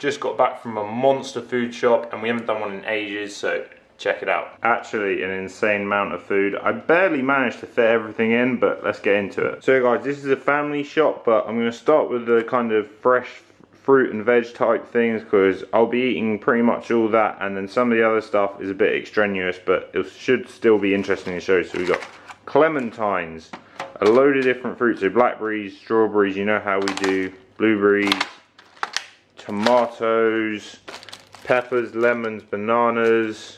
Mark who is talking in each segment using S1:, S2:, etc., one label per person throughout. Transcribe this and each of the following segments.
S1: Just got back from a monster food shop and we haven't done one in ages, so check it out. Actually, an insane amount of food. I barely managed to fit everything in, but let's get into it. So guys, this is a family shop, but I'm gonna start with the kind of fresh fruit and veg type things because I'll be eating pretty much all that and then some of the other stuff is a bit extraneous but it should still be interesting to show. So we got clementines, a load of different fruits, so blackberries, strawberries, you know how we do, blueberries, tomatoes, peppers, lemons, bananas,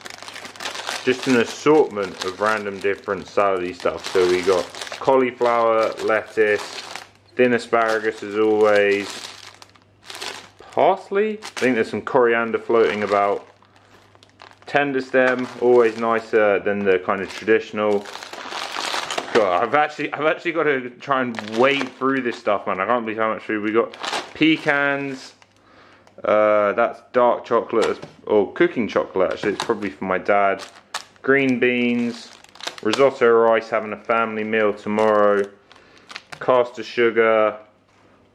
S1: just an assortment of random different salady stuff. So we got cauliflower, lettuce, thin asparagus as always, parsley. I think there's some coriander floating about. Tender stem, always nicer than the kind of traditional. God, I've actually, I've actually got to try and wade through this stuff, man. I can't believe how much food we got. Pecans. Uh, that's dark chocolate or cooking chocolate. Actually, it's probably for my dad. Green beans, risotto rice. Having a family meal tomorrow. Caster sugar,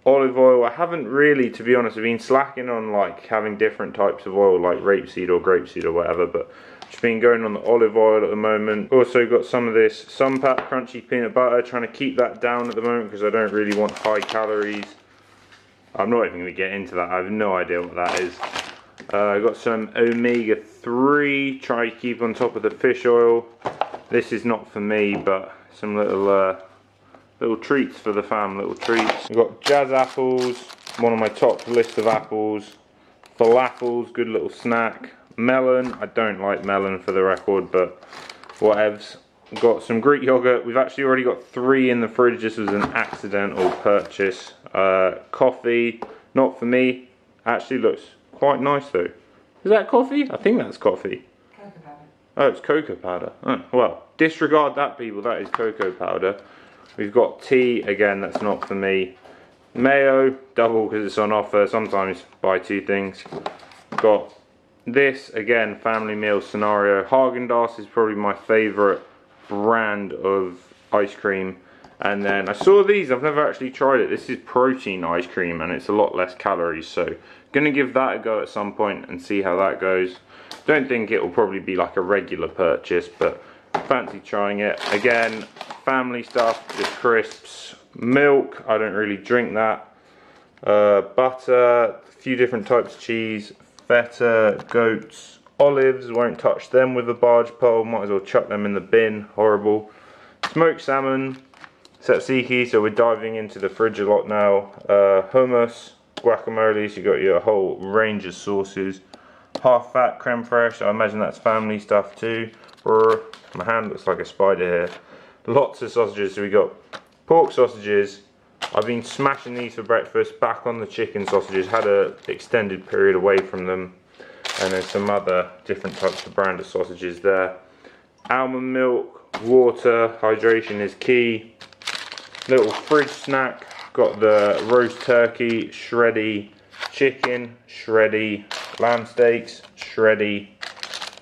S1: olive oil I haven't really to be honest I've been slacking on like having different types of oil like rapeseed or grapeseed or whatever but just been going on the olive oil at the moment also got some of this Sunpat crunchy peanut butter trying to keep that down at the moment because I don't really want high calories I'm not even going to get into that I have no idea what that is uh, I got some omega-3 try to keep on top of the fish oil this is not for me but some little uh, little treats for the fam, little treats. We've got jazz apples, one of my top list of apples. Falafels, good little snack. Melon, I don't like melon for the record, but whatevs. Got some Greek yogurt. We've actually already got three in the fridge. This was an accidental purchase. Uh, coffee, not for me. Actually looks quite nice though. Is that coffee? I think that's coffee.
S2: Cocoa powder.
S1: Oh, it's cocoa powder. Oh, well, disregard that, people. That is cocoa powder. We've got tea, again, that's not for me. Mayo, double because it's on offer. Sometimes buy two things. Got this, again, family meal scenario. Haagen-Dazs is probably my favourite brand of ice cream. And then I saw these, I've never actually tried it. This is protein ice cream and it's a lot less calories. So, gonna give that a go at some point and see how that goes. Don't think it will probably be like a regular purchase, but fancy trying it. Again, family stuff, just crisps, milk, I don't really drink that. Uh, butter, a few different types of cheese, feta, goats, olives, won't touch them with a barge pole, might as well chuck them in the bin, horrible. Smoked salmon, tzatziki, so we're diving into the fridge a lot now. Uh, hummus, guacamole, so you got your whole range of sauces. Half fat creme fraiche, I imagine that's family stuff too. Or my hand looks like a spider here. Lots of sausages. So we got pork sausages. I've been smashing these for breakfast. Back on the chicken sausages. Had a extended period away from them. And then some other different types of brand of sausages there. Almond milk, water, hydration is key. Little fridge snack. Got the roast turkey, shreddy chicken, shreddy lamb steaks, shreddy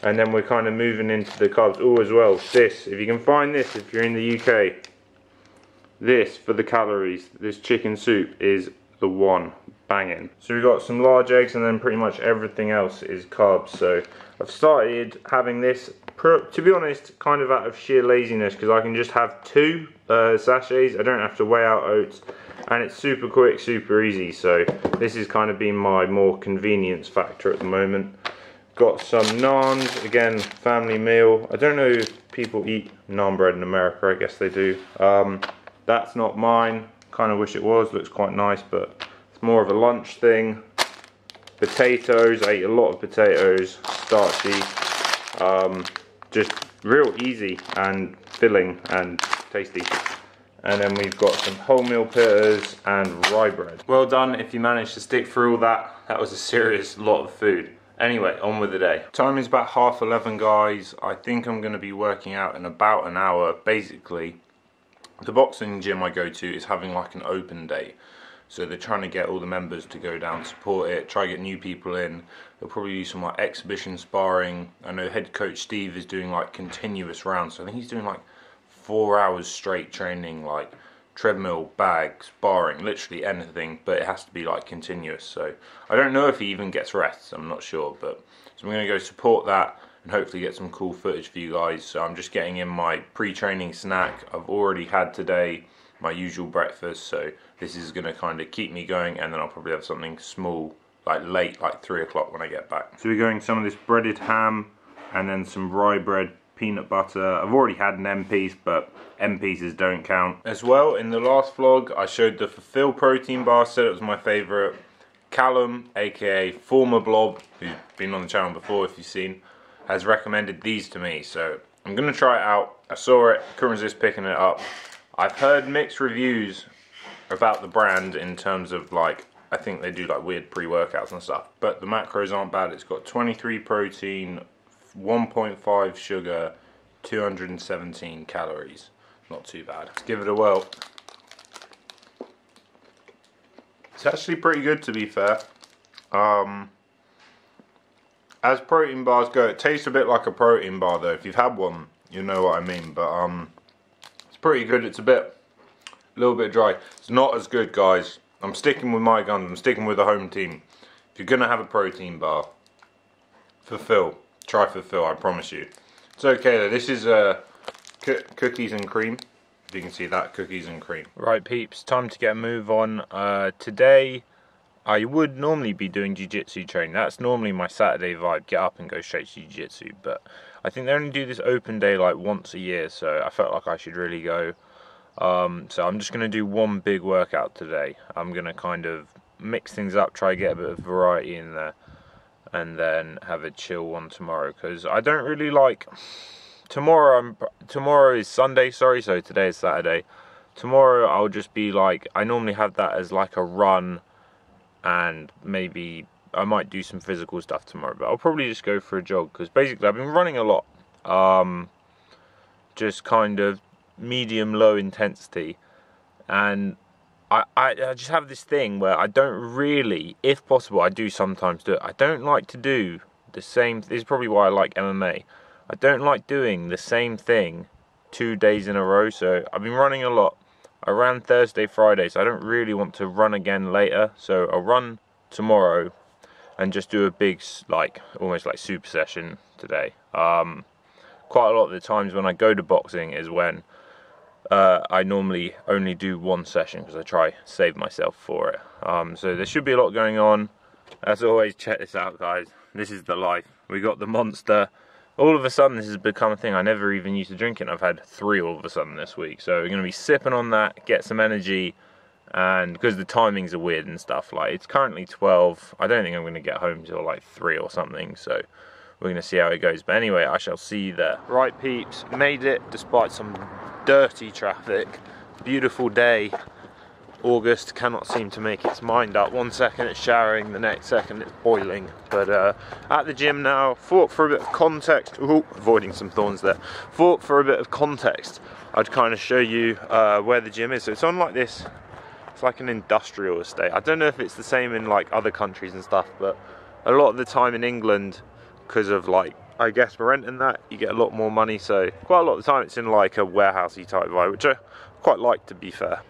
S1: and then we're kind of moving into the carbs. Oh, as well, this, if you can find this if you're in the UK, this for the calories, this chicken soup is the one, banging. So we've got some large eggs and then pretty much everything else is carbs. So I've started having this, to be honest, kind of out of sheer laziness because I can just have two uh, sachets. I don't have to weigh out oats and it's super quick, super easy. So this has kind of been my more convenience factor at the moment. Got some naans, again, family meal. I don't know if people eat naan bread in America, I guess they do. Um, that's not mine, kind of wish it was, looks quite nice, but it's more of a lunch thing. Potatoes, I a lot of potatoes, starchy. Um, just real easy and filling and tasty. And then we've got some wholemeal pitters and rye bread. Well done if you managed to stick through all that. That was a serious lot of food. Anyway, on with the day. Time is about half 11 guys. I think I'm going to be working out in about an hour. Basically, the boxing gym I go to is having like an open day. So they're trying to get all the members to go down, support it, try to get new people in. They'll probably do some like exhibition sparring. I know head coach Steve is doing like continuous rounds. So I think he's doing like four hours straight training like treadmill, bags, barring, literally anything, but it has to be like continuous. So I don't know if he even gets rests, I'm not sure, but so I'm going to go support that and hopefully get some cool footage for you guys. So I'm just getting in my pre-training snack. I've already had today my usual breakfast, so this is going to kind of keep me going and then I'll probably have something small like late, like 3 o'clock when I get back. So we're going some of this breaded ham and then some rye bread peanut butter. I've already had an M piece, but M pieces don't count. As well, in the last vlog, I showed the Fulfil protein bar, said it was my favourite. Callum, aka former Blob, who's been on the channel before if you've seen, has recommended these to me. So I'm going to try it out. I saw it, couldn't resist picking it up. I've heard mixed reviews about the brand in terms of like, I think they do like weird pre-workouts and stuff. But the macros aren't bad. It's got 23 protein, 1.5 sugar, 217 calories. Not too bad. Let's give it a whirl. It's actually pretty good to be fair. Um, as protein bars go, it tastes a bit like a protein bar though. If you've had one, you know what I mean. But um, it's pretty good. It's a bit, a little bit dry. It's not as good, guys. I'm sticking with my guns. I'm sticking with the home team. If you're gonna have a protein bar, Fulfil. Try Fulfil. I promise you. It's okay though. This is uh, cookies and cream. If you can see that, cookies and cream. Right, peeps. Time to get a move on. Uh, today. I would normally be doing jiu-jitsu training. That's normally my Saturday vibe, get up and go straight to jiu-jitsu. But I think they only do this open day like once a year, so I felt like I should really go. Um, so I'm just going to do one big workout today. I'm going to kind of mix things up, try to get a bit of variety in there, and then have a chill one tomorrow. Because I don't really like tomorrow. I'm tomorrow is Sunday, sorry. So today is Saturday. Tomorrow I'll just be like I normally have that as like a run and maybe I might do some physical stuff tomorrow, but I'll probably just go for a jog because basically I've been running a lot, um, just kind of medium low intensity, and I, I, I just have this thing where I don't really, if possible, I do sometimes do it. I don't like to do the same. This is probably why I like MMA. I don't like doing the same thing two days in a row. So I've been running a lot, Ran Thursday, Friday, so I don't really want to run again later. So I'll run tomorrow and just do a big, like, almost like super session today. Um, quite a lot of the times when I go to boxing is when uh, I normally only do one session because I try save myself for it. Um, so there should be a lot going on. As always, check this out, guys. This is the life. We got the monster all of a sudden this has become a thing I never even used to drink it. I've had three all of a sudden this week. So we're going to be sipping on that, get some energy, and because the timings are weird and stuff, like it's currently 12. I don't think I'm going to get home till like 3 or something. So we're going to see how it goes. But anyway, I shall see you there. Right, peeps, made it despite some dirty traffic. Beautiful day. August cannot seem to make its mind up. One second it's showering, the next second it's boiling. But uh, at the gym now, thought for a bit of context, ooh, avoiding some thorns there, thought for a bit of context, I'd kind of show you uh, where the gym is. So it's on like this, it's like an industrial estate. I don't know if it's the same in like other countries and stuff, but a lot of the time in England, because of like I guess rent and that, you get a lot more money. So quite a lot of the time it's in like a warehousey type vibe, which I quite like to be fair.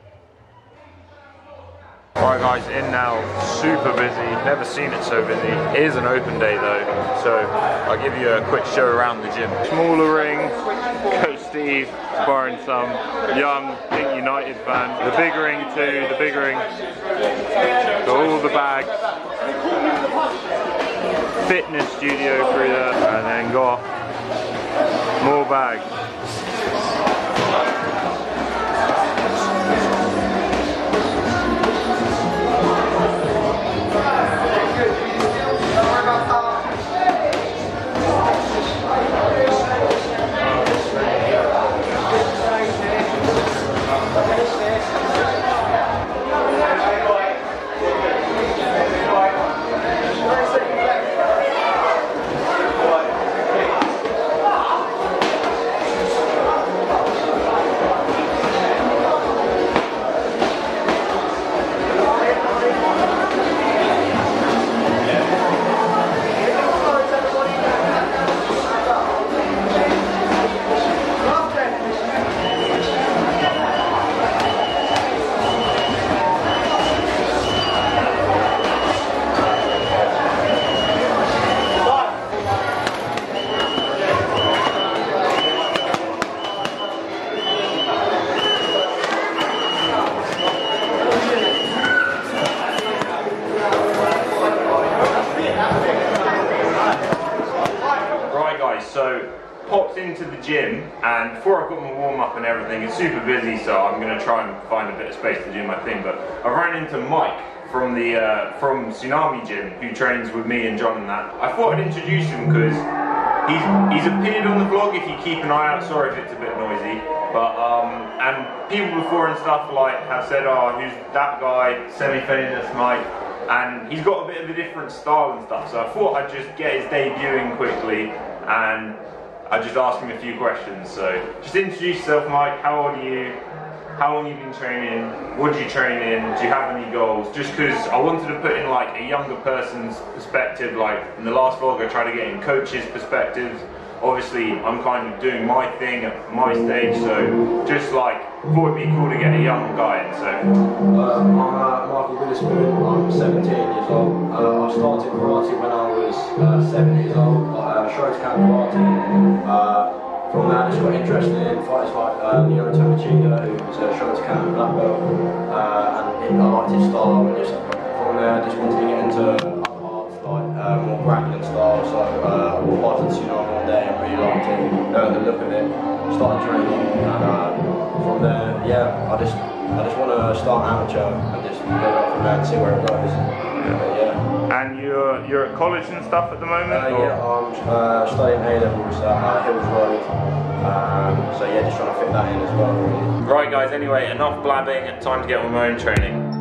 S1: Right guys, in now, super busy, never seen it so busy. It is an open day though, so I'll give you a quick show around the gym. Smaller ring, Coach Steve, sparring some young Pink United fan. The big ring too, the big ring. Got all the bags. Fitness studio through there, and then got more bags. Popped into the gym and before I've got my warm up and everything, it's super busy so I'm going to try and find a bit of space to do my thing. But I ran into Mike from the uh, from Tsunami Gym who trains with me and John and that. I thought I'd introduce him because he's, he's appeared on the vlog if you keep an eye out. Sorry if it's a bit noisy. But, um, and people before and stuff like have said, oh, who's that guy, semi-famous Mike? And he's got a bit of a different style and stuff. So I thought I'd just get his debut in quickly and I just ask him a few questions. So just introduce yourself, Mike. How old are you? How long have you been training? What do you train in? Do you have any goals? Just because I wanted to put in like a younger person's perspective. Like in the last vlog, I tried to get in coaches' perspectives. Obviously, I'm kind of doing my thing at my stage, so just like thought it'd be cool to get a young guy in. So
S2: Uh, I'm uh, Michael Witherspoon, I'm 17 years old. Uh, I started karate when I was uh, 7 years old, uh, Shotokan karate. Uh, from there I just got interested in fighters like uh, Lyoto Machida, who's a Shotokan black belt, uh, and I liked his style, and just from there I just wanted to get into other arts, like uh, more grappling style, so uh, I watched Tsunami one day and really liked it, uh, the look of it, started training, and uh, from there, yeah, I just I just want to start amateur and just go up from there and see where it goes. But yeah.
S1: And you're you're at college and stuff at the moment.
S2: Uh, yeah, I'm uh, studying A levels at uh, Hills Road. Um, so yeah, just trying to fit that in as well. Really.
S1: Right, guys. Anyway, enough blabbing. Time to get on my own training.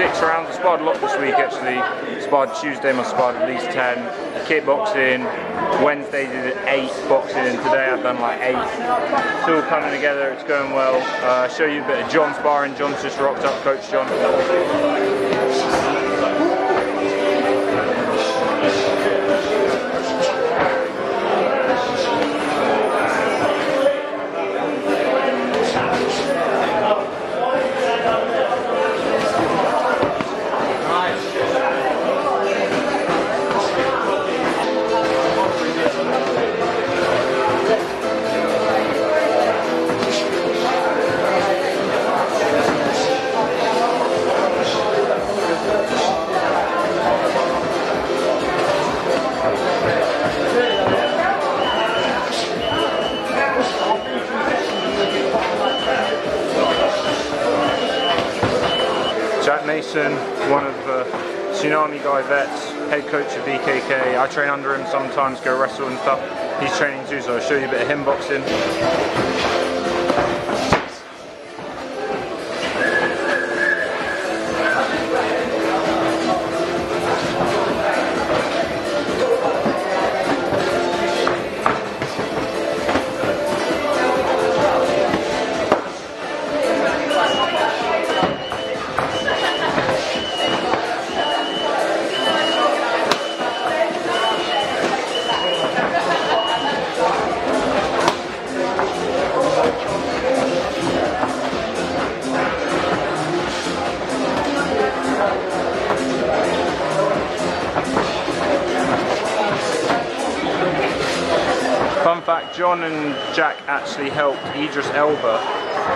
S1: Six rounds, I sparred a lot this week actually, sparred Tuesday, I sparred at least 10, kickboxing, Wednesday did eight boxing, and today I've done like eight. It's all coming together, it's going well. Uh, show you a bit of John's John sparring, John's just rocked up, Coach John. Tsunami guy vets, head coach of BKK. I train under him sometimes, go wrestle and stuff. He's training too, so I'll show you a bit of him boxing. Fact, John and Jack actually helped Idris Elba,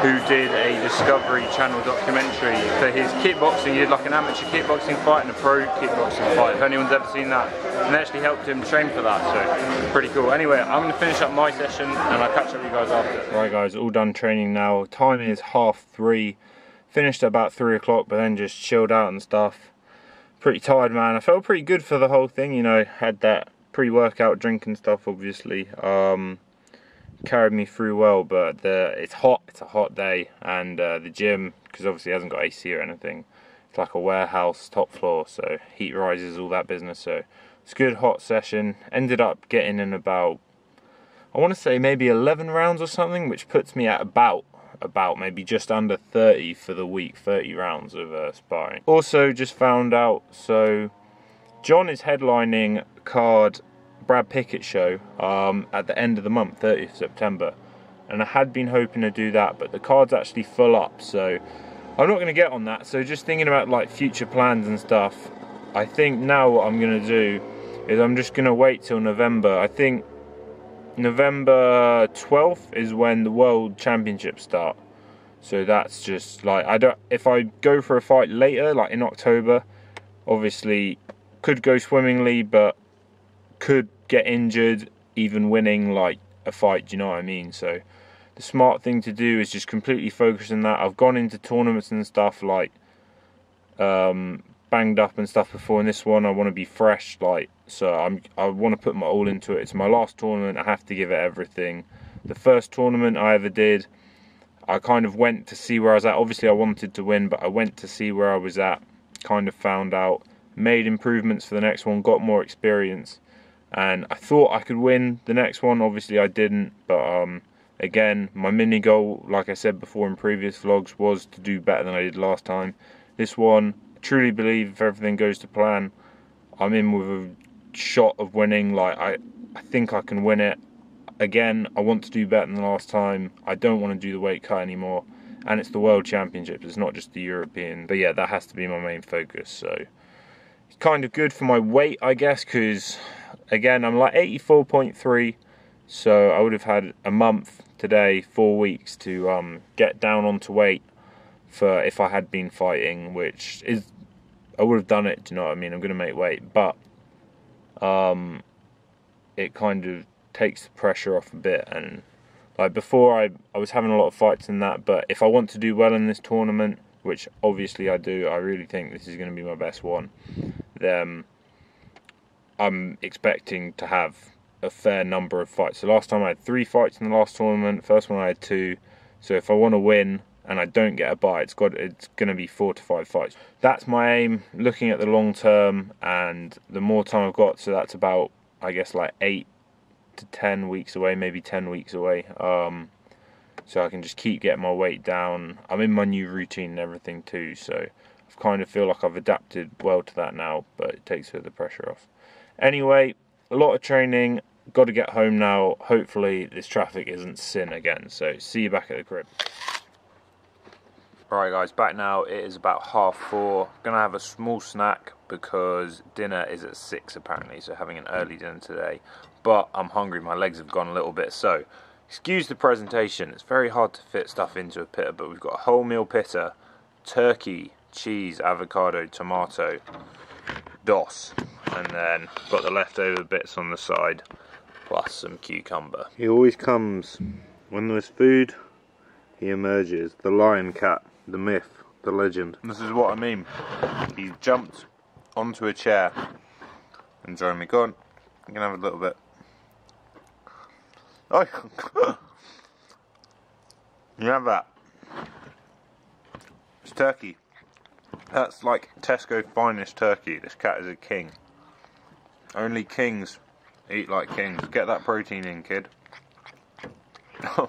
S1: who did a Discovery Channel documentary for his kickboxing. He did like an amateur kickboxing fight and a pro kickboxing fight, if anyone's ever seen that. And they actually helped him train for that, so pretty cool. Anyway, I'm going to finish up my session and I'll catch up with you guys after. Right guys, all done training now. Time is half three. Finished at about three o'clock, but then just chilled out and stuff. Pretty tired, man. I felt pretty good for the whole thing, you know, had that pre-workout drink and stuff obviously um, carried me through well but the it's hot it's a hot day and uh, the gym because obviously it hasn't got AC or anything. It's like a warehouse top floor so heat rises all that business so it's a good hot session. Ended up getting in about I want to say maybe 11 rounds or something which puts me at about about maybe just under 30 for the week 30 rounds of uh, sparring. Also just found out so John is headlining card Brad Pickett show um, at the end of the month, 30th September, and I had been hoping to do that, but the card's actually full up, so I'm not going to get on that. So just thinking about like future plans and stuff, I think now what I'm going to do is I'm just going to wait till November. I think November 12th is when the World Championships start. So that's just like I don't. If I go for a fight later, like in October, obviously could go swimmingly, but could get injured even winning like a fight. Do you know what I mean? So the smart thing to do is just completely focus on that. I've gone into tournaments and stuff like um, banged up and stuff before. In this one, I want to be fresh, like so. I'm I want to put my all into it. It's my last tournament. I have to give it everything. The first tournament I ever did, I kind of went to see where I was at. Obviously, I wanted to win, but I went to see where I was at. Kind of found out made improvements for the next one, got more experience, and I thought I could win the next one. Obviously, I didn't, but um, again, my mini goal, like I said before in previous vlogs, was to do better than I did last time. This one, I truly believe if everything goes to plan, I'm in with a shot of winning. Like I, I think I can win it. Again, I want to do better than last time. I don't want to do the weight cut anymore. And it's the World Championships, it's not just the European. But yeah, that has to be my main focus. So kind of good for my weight, I guess, because again, I'm like 84.3, so I would have had a month today, four weeks to um, get down onto weight for if I had been fighting, which is I would have done it. Do you know what I mean? I'm going to make weight, but um, it kind of takes the pressure off a bit. And like before, I I was having a lot of fights in that, but if I want to do well in this tournament, which obviously I do, I really think this is going to be my best one um, I'm expecting to have a fair number of fights. So last time I had three fights in the last tournament. First one I had two. So if I want to win and I don't get a bye, it's got it's going to be four to five fights. That's my aim. Looking at the long term and the more time I've got, so that's about I guess like eight to ten weeks away, maybe ten weeks away. Um, so I can just keep getting my weight down. I'm in my new routine and everything too. So I kind of feel like I've adapted well to that now, but it takes the pressure off. Anyway, a lot of training. Got to get home now. Hopefully, this traffic isn't sin again. So, see you back at the crib. Alright, guys, back now. It is about half four. Gonna have a small snack because dinner is at six apparently. So, having an early dinner today. But I'm hungry. My legs have gone a little bit. So, excuse the presentation. It's very hard to fit stuff into a pitta, but we've got a wholemeal pitta, turkey, cheese, avocado, tomato, dos, and then got the leftover bits on the side, plus some cucumber. He always comes when there's food. He emerges, the lion cat, the myth, the legend. This is what I mean. He jumped onto a chair and joined me. Go on, you can have a little bit. Oh, you have that. It's turkey. That's like Tesco finest turkey. This cat is a king. Only kings eat like kings. Get that protein in, kid.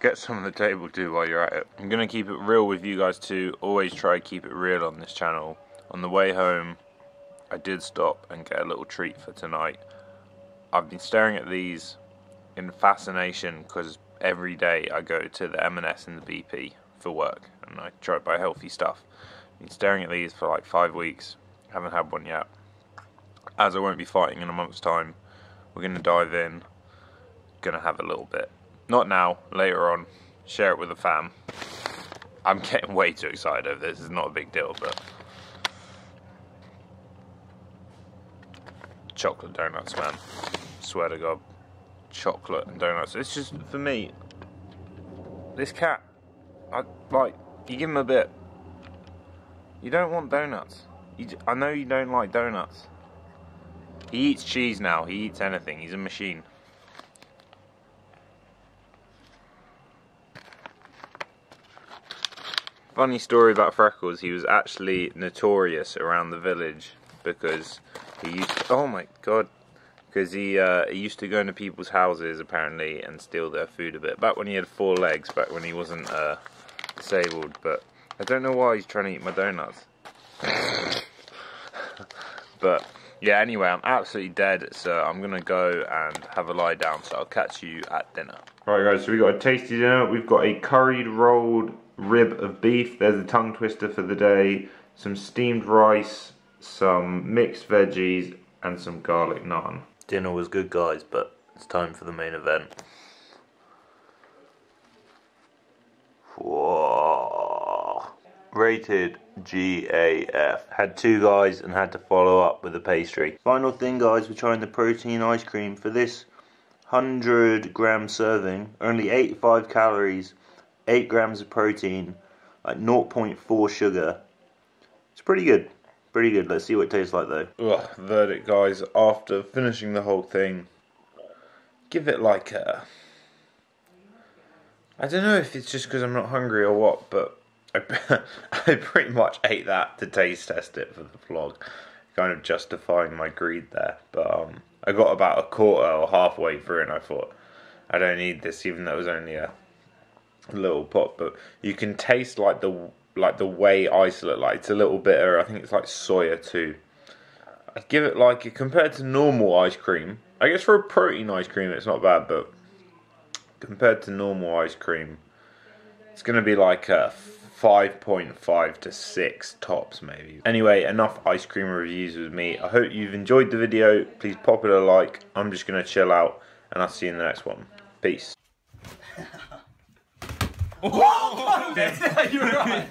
S1: Get some on the table too while you're at it. I'm gonna keep it real with you guys too. Always try to keep it real on this channel. On the way home, I did stop and get a little treat for tonight. I've been staring at these in fascination because every day I go to the M&S and the BP for work and I try to buy healthy stuff. I've been staring at these for like five weeks. Haven't had one yet. As I won't be fighting in a month's time, we're gonna dive in. Gonna have a little bit. Not now, later on. Share it with the fam. I'm getting way too excited over this. It's not a big deal, but chocolate donuts, man. Swear to God, chocolate and donuts. It's just for me. This cat, I like. You give him a bit. You don't want donuts. You, I know you don't like donuts. He eats cheese now. He eats anything. He's a machine. Funny story about Freckles. He was actually notorious around the village because he used. To, oh my god! Because he uh, he used to go into people's houses apparently and steal their food a bit. Back when he had four legs. Back when he wasn't uh, disabled. But I don't know why he's trying to eat my donuts. but yeah, anyway, I'm absolutely dead, so I'm gonna go and have a lie down. So I'll catch you at dinner. Right, guys. So we got a tasty dinner. We've got a curried rolled rib of beef. There's a tongue twister for the day. Some steamed rice, some mixed veggies, and some garlic naan. Dinner was good, guys, but it's time for the main event. Whoa. Rated GAF. Had two guys and had to follow up with a pastry. Final thing, guys, we're trying the protein ice cream for this 100 gram serving. Only 85 calories, 8 grams of protein, like 0.4 sugar. It's pretty good. Pretty good. Let's see what it tastes like though. Ugh, verdict, guys. After finishing the whole thing, give it like a. I don't know if it's just because I'm not hungry or what, but I, I pretty much ate that to taste test it for the vlog, kind of justifying my greed there. But um, I got about a quarter or halfway through, and I thought I don't need this, even though it was only a little pot. But you can taste like the like the whey isolate, like it's a little bitter. I think it's like soya too. I'd give it like compared to normal ice cream. I guess for a protein ice cream, it's not bad, but compared to normal ice cream, it's gonna be like a 5.5 to 6 tops maybe. Anyway, enough ice cream reviews with me. I hope you've enjoyed the video. Please pop it a like. I'm just gonna chill out, and I'll see you in the next one. Peace.
S3: Oh, you're right.